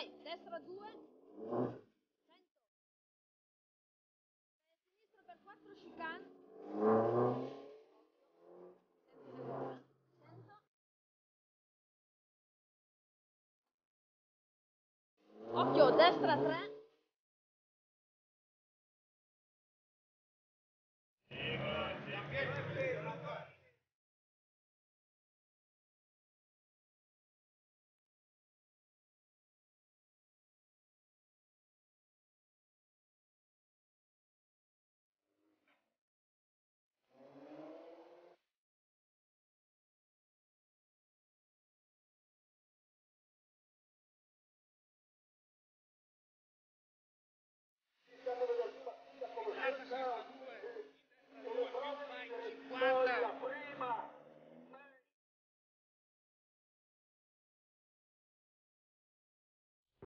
Vai, destra 2. Centro. Sinistra per 4 chicane. Occhio, destra 3.